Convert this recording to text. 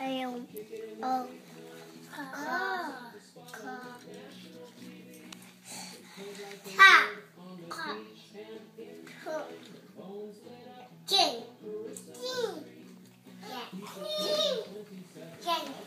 um, oh, oh, ha, ha, king, king, king, king.